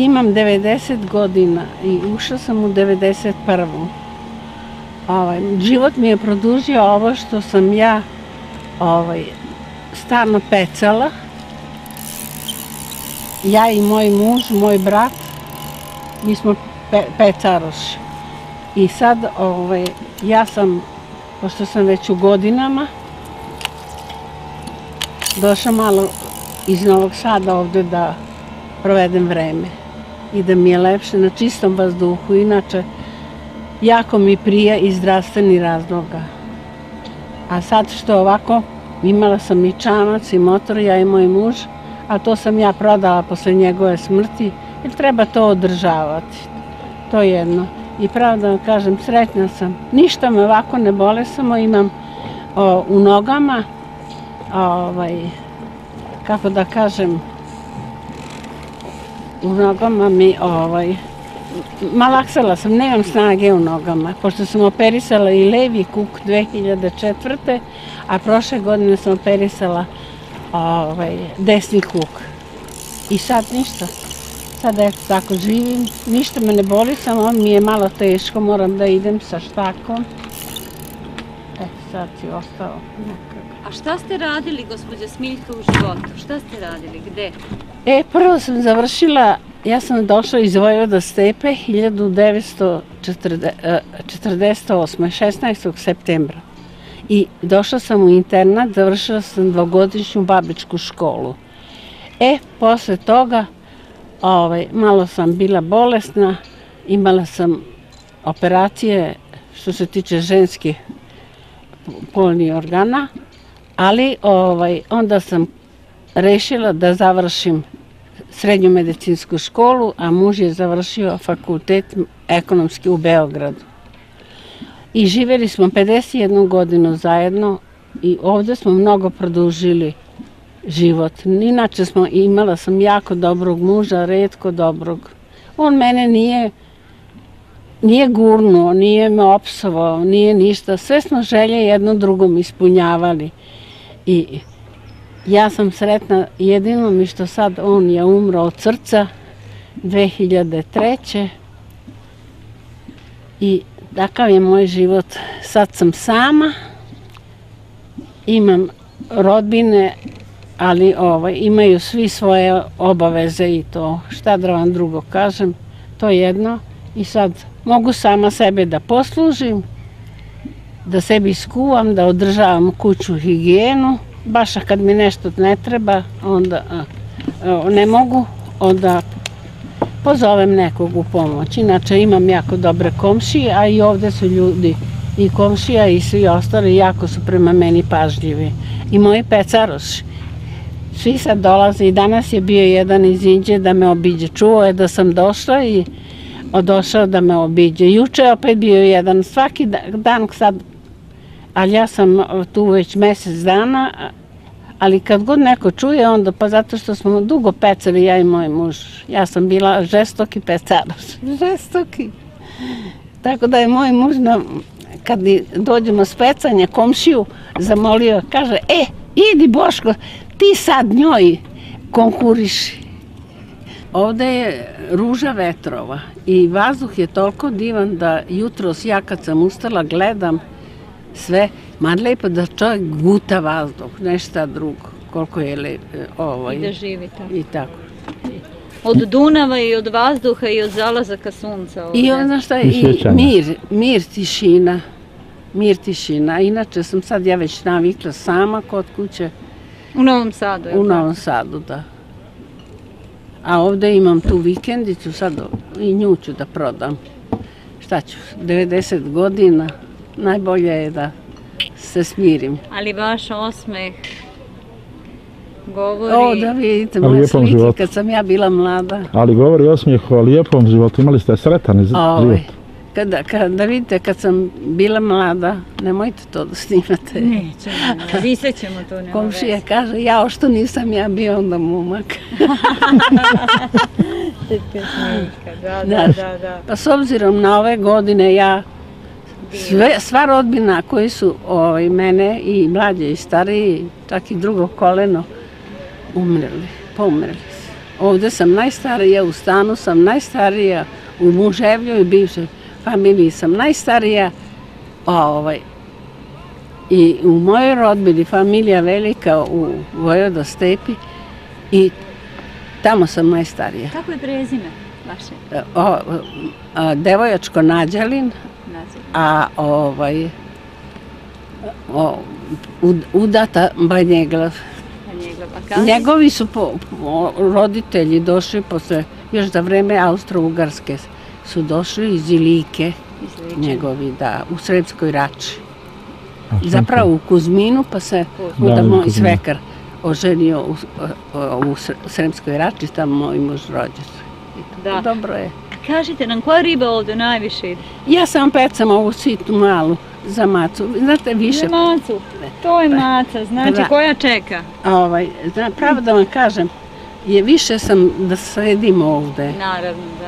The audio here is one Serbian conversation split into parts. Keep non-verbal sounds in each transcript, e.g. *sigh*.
Imam 90 godina i ušla sam u 91. Ovaj, život mi je produžio ovo što sam ja ovaj, stalno pecala. Ja i moj muž, moj brat, mi smo pe, pecaroši. I sad ovaj, ja sam, pošto sam već u godinama, došla malo iz Novog Sada ovde da provedem vreme i da mi je lepše na čistom vazduhu. Inače, jako mi prija iz zdravstveni razloga. A sad što ovako, imala sam i čamac i motor, ja i moj muž, a to sam ja prodala posle njegove smrti, jer treba to održavati. To je jedno. I pravo da vam kažem, sretna sam. Ništa me ovako ne bole, samo imam o, u nogama, ovaj, kako da kažem, u nogama mi, ovaj, malaksala sam, nemam snage u nogama, pošto sam operisala i levi kuk 2004. a prošle godine sam operisala ovaj, desni kuk. I sad ništa. Sad eto tako živim, ništa me ne boli, samo mi je malo teško, moram da idem sa štakom. E, si ostao nekako. A šta ste radili, gospođa Smiljka, u životu? Šta ste radili? Gde? E, prvo sam završila, ja sam došla iz Vojvoda Stepe 1948. 16. septembra. I došla sam u internat, završila sam dvogodišnju babičku školu. E, posle toga, ovaj, malo sam bila bolesna, imala sam operacije što se tiče ženskih polnih organa, ali ovaj, onda sam rešila da završim srednju medicinsku školu, a muž je završio fakultet ekonomski u Beogradu. I živeli smo 51 godinu zajedno i ovde smo mnogo produžili život. Inače smo, imala sam jako dobrog muža, redko dobrog. On mene nije, nije gurnuo, nije me opsovao, nije ništa. Sve smo želje jedno drugom ispunjavali. I ja sam sretna jedino mi što sad on je umro od srca 2003. I takav je moj život. Sad sam sama, imam rodbine, ali ovaj, imaju svi svoje obaveze i to. Šta da vam drugo kažem, to je jedno. I sad mogu sama sebe da poslužim, da sebi skuvam, da održavam kuću higijenu, baš kad mi nešto ne treba, onda a, ne mogu, onda pozovem nekog u pomoć. Inače imam jako dobre komšije, a i ovde su ljudi i komšija i svi ostali jako su prema meni pažljivi. I moji pecaroši. Svi sad dolaze i danas je bio jedan iz Inđe da me obiđe. Čuo je da sam došla i došao da me obiđe. Juče je opet bio jedan, svaki dan sad ali ja sam tu već mesec dana, ali kad god neko čuje onda, pa zato što smo dugo pecali, ja i moj muž, ja sam bila žestoki pecaroš, žestoki. Tako da je moj muž, na, kad dođemo s pecanja, komšiju zamolio, kaže, e, idi Boško, ti sad njoj konkuriši. Ovde je ruža vetrova i vazduh je toliko divan da jutros ja kad sam ustala gledam sve, man lepo da čovjek guta vazduh, nešta drugo, koliko je lep, ovaj. I da živi tako. I tako. Od Dunava i od vazduha i od zalazaka sunca. Ovde. I onda šta, i mir, mir, tišina, mir, tišina. Inače sam sad ja već navikla sama kod kuće. U Novom Sadu, je U Novom Sadu, da. A ovde imam tu vikendicu, sad i nju ću da prodam. Šta ću, 90 godina, najbolje je da se smirim. Ali vaš osmeh govori... O, da vidite moje slike životu. kad sam ja bila mlada. Ali govori osmijeh o lijepom životu. Imali ste sretan život? Kada, kada, da vidite, kad sam bila mlada, nemojte to da snimate. Nećemo, ne, visat ćemo to, nema Komšija kaže, ja što nisam ja bio onda mumak. *laughs* da, da, da, da. Pa s obzirom na ove godine ja Sve, sva rodbina koji su ovaj, mene i mlađe i stariji, čak i drugo koleno, umreli, pomreli. Ovde sam najstarija, u stanu sam najstarija, u muževljoj bivšoj familiji sam najstarija, ovaj, i u mojoj rodbini familija velika u Vojvodo Stepi i tamo sam najstarija. Kako je prezime vaše? O, a, devojačko Nađalin, a ovaj o, ud- udata Banjeglav. Njegovi su po, po- roditelji došli posle, još za vreme Austro-Ugarske su došli iz Ilike, njegovi, da, u Sremskoj rači. A, Zapravo u Kuzminu, pa se Da, onda u moj svekar oženio u, u Sr- Sremskoj rači, tamo moj muž rođen. Da. Dobro je. Kažite nam, koja riba ovde najviše ide? Ja sam pecam ovu sitnu malu za macu. Znate, više Za macu. To je maca, znači Da. koja čeka? Ovaj, zna, pravo da vam kažem, je više sam da sedim ovde, Naravno, da.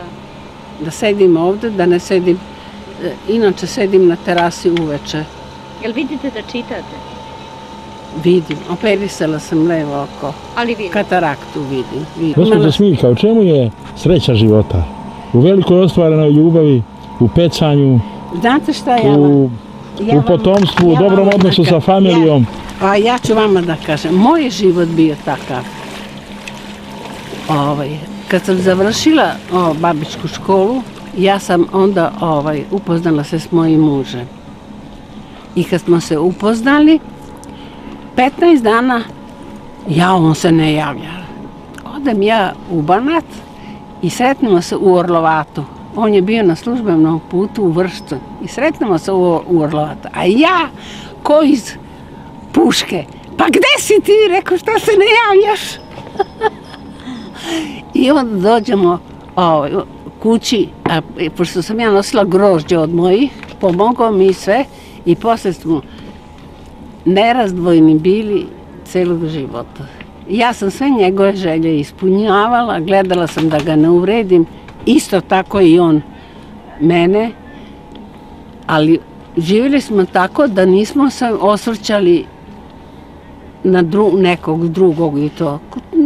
Da sedim ovde, da ne sedim, e, inače sedim na terasi uveče, Jel vidite da čitate? vidim, operisala sam levo oko, Ali vidite. kataraktu vidim. vidim. Gospođo Imala- Smiljka, u čemu je sreća života? U velikoj ostvarenoj ljubavi, u pecanju, Znate šta ja vam... u, ja u potomstvu, u ja dobrom vam odnosu sa familijom. Ja, a ja ću vama da kažem, moj je život bio takav. Ovaj, kad sam završila o, babičku školu, ja sam onda ovaj, upoznala se s mojim mužem. I kad smo se upoznali, 15 dana, ja on se ne javlja. Odem ja u Banat i sretnemo se u Orlovatu. On je bio na službenom putu u Vršcu i sretnemo se u, u Orlovatu. A ja, ko iz puške, pa gde si ti? Rekao, šta se ne javljaš? *laughs* I onda dođemo ovaj, kući, a pošto sam ja nosila grožđe od mojih, pomogao mi sve i posle smo nerazdvojni bili celog života. Ja sam sve njegove želje ispunjavala, gledala sam da ga ne uvredim, isto tako i on mene, ali živjeli smo tako da nismo se osvrćali na dru, nekog drugog i to.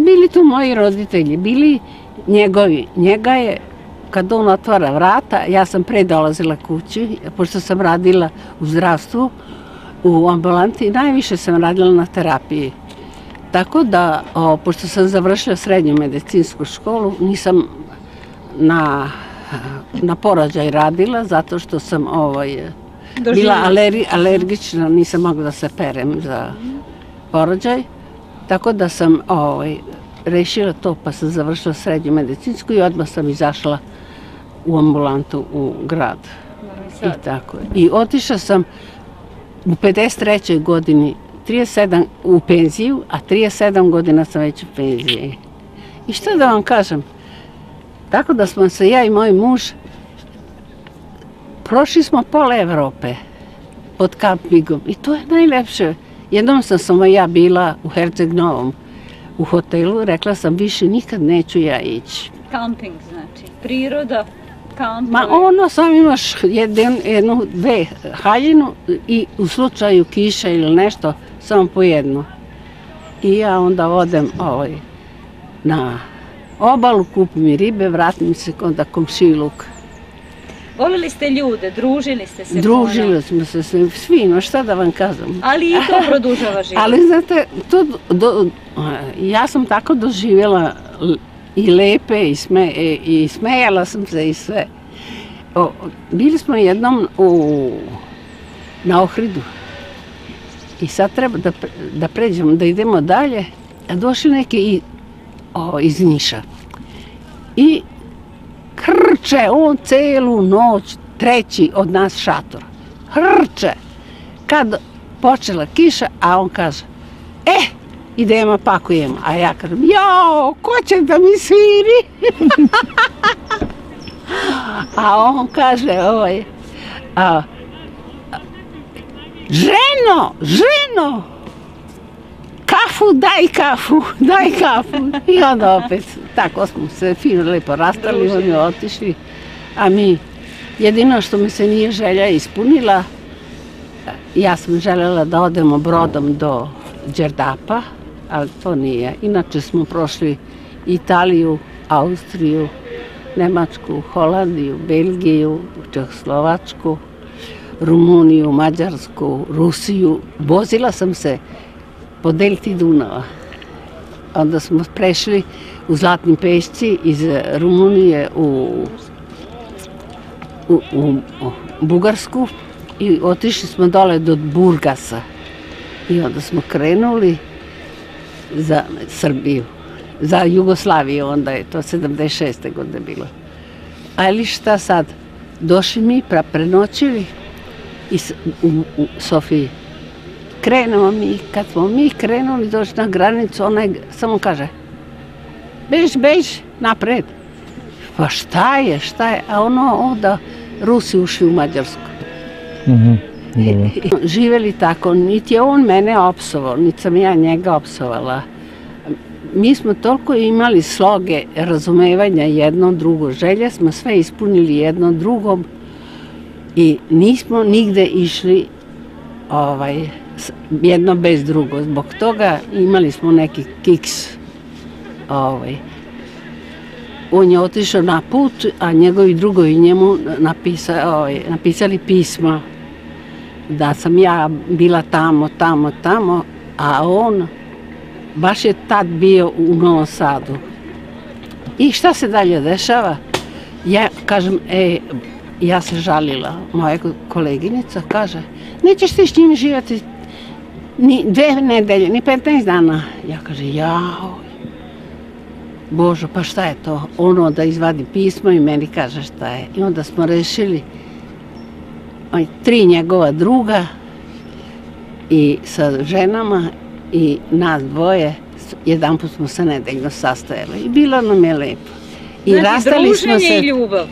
Bili tu moji roditelji, bili njegovi. Njega je, kad on otvara vrata, ja sam pre dolazila kući, pošto sam radila u zdravstvu, u ambulanti, najviše sam radila na terapiji. Tako da, o, pošto sam završila srednju medicinsku školu, nisam na, na porođaj radila, zato što sam ovaj, bila aleri, alergična, nisam mogla da se perem za porođaj. Tako da sam ovaj, rešila to, pa sam završila srednju medicinsku i odmah sam izašla u ambulantu u grad. I tako. I otišla sam u 53. godini 37 u penziju, a 37 godina sam već u penziji. I šta da vam kažem? Tako da smo se ja i moj muž prošli smo pola Evrope pod kampingom i to je najlepše. Jednom sam samo ja bila u Herceg Novom u hotelu, rekla sam više nikad neću ja ići. Kamping, znači. Priroda, kampovi. Ma ono sam imaš jednu, jednu, dve haljinu i u slučaju kiša ili nešto, samo po jednu. I ja onda odem ovaj, na obalu, kupim ribe, vratim se onda komšiluk. Volili ste ljude, družili ste se. Družili smo se svi, svi, no šta da vam kažem. Ali i to *laughs* produžava život. Ali znate, to, do, ja sam tako doživjela i lepe i, sme, i, i smejala sam se i sve. O, bili smo jednom u, na Ohridu i sad treba da, da pređemo, da idemo dalje, došli neki i, o, iz Niša. I hrče on celu noć, treći od nas šator. Hrče. Kad počela kiša, a on kaže, e, idemo pakujemo. A ja kažem, jao, ko će da mi sviri? *laughs* a on kaže, ovaj, a, ženo, ženo, kafu, daj kafu, *laughs* daj kafu. I onda opet, tako smo se fino lepo rastali, oni otišli, a mi, jedino što mi se nije želja ispunila, ja sam želela da odemo brodom do Đerdapa, ali to nije. Inače smo prošli Italiju, Austriju, Nemačku, Holandiju, Belgiju, Čehoslovačku, Rumuniju, Mađarsku, Rusiju. Vozila sam se po delti Dunava. Onda smo prešli u Zlatni pešci iz Rumunije u, u, u, u Bugarsku i otišli smo dole do Burgasa. I onda smo krenuli za Srbiju, za Jugoslaviju, onda je to 76. godine bilo. Ali šta sad? Došli mi, pra prenoćili i u, u Sofiji. Krenemo mi, kad smo mi krenuli, došli na granicu, onaj samo kaže, bež, bež, napred. Pa šta je, šta je? A ono onda Rusi ušli u Mađarsku. Mhm. Dobro. Živeli tako, niti je on mene opsovao, niti sam ja njega opsovala. Mi smo toliko imali sloge razumevanja jedno drugo, želje smo sve ispunili jedno drugom i nismo nigde išli ovaj, jedno bez drugo. Zbog toga imali smo neki kiks. Ovaj. On je otišao na put, a njegovi drugovi njemu napisa, ovaj, napisali pisma da sam ja bila tamo, tamo, tamo, a on baš je tad bio u Novom Sadu. I šta se dalje dešava? Ja kažem, e, ja se žalila. Moja koleginica kaže, nećeš ti s njim živjeti ni dve nedelje, ni 15 dana. Ja kažem, jao, Božo, pa šta je to? Ono da izvadi pismo i meni kaže šta je. I onda smo rešili oj, tri njegova druga i sa ženama i nas dvoje, jedan put smo se nedeljno sastajali i bilo nam je lepo. I znači, rastali smo se... i ljubav.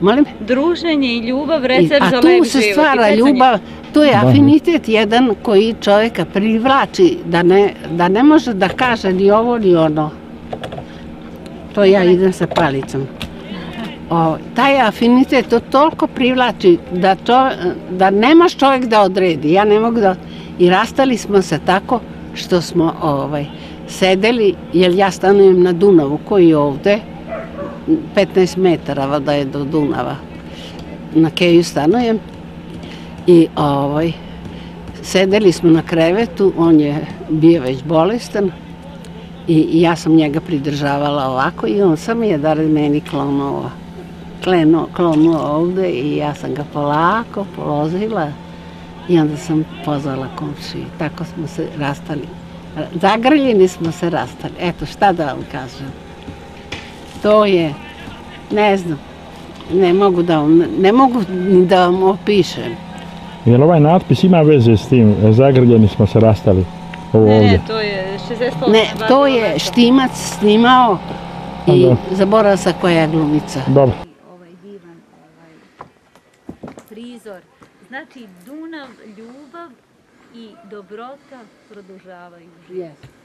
Molim? Druženje i ljubav, I- recept za a lep tu se život. stvara I ljubav, to je Da. afinitet jedan koji čovjeka privlači, da ne, da ne može da kaže ni ovo ni ono. To ja idem sa palicom. O, taj afinitet to toliko privlači da, čove, da nemaš čovjek da odredi. Ja ne mogu da... I rastali smo se tako što smo ovaj, sedeli, jer ja stanujem na Dunavu koji je ovde, 15 metara da je do Dunava. Na Keju stanujem i ovaj, sedeli smo na krevetu, on je bio već bolestan i, ja sam njega pridržavala ovako i on sam je da meni klonuo, kleno, klonuo ovde i ja sam ga polako polozila i onda sam pozvala komšiju. Tako smo se rastali. Zagrljeni smo se rastali. Eto, šta da vam kažem. To je, ne znam, ne mogu da vam, ne mogu da vam opišem. Jel ovaj natpis ima veze s tim? e, Zagrljeni smo se rastali. Ovo Ne, ovdje. ne, to je 68. Ne, to je. Štimac snimao i zaboravila sam koja je glumica. Dobro. ovaj divan ovaj, prizor. Znači Dunav, ljubav i dobrota produžavaju život. Yes.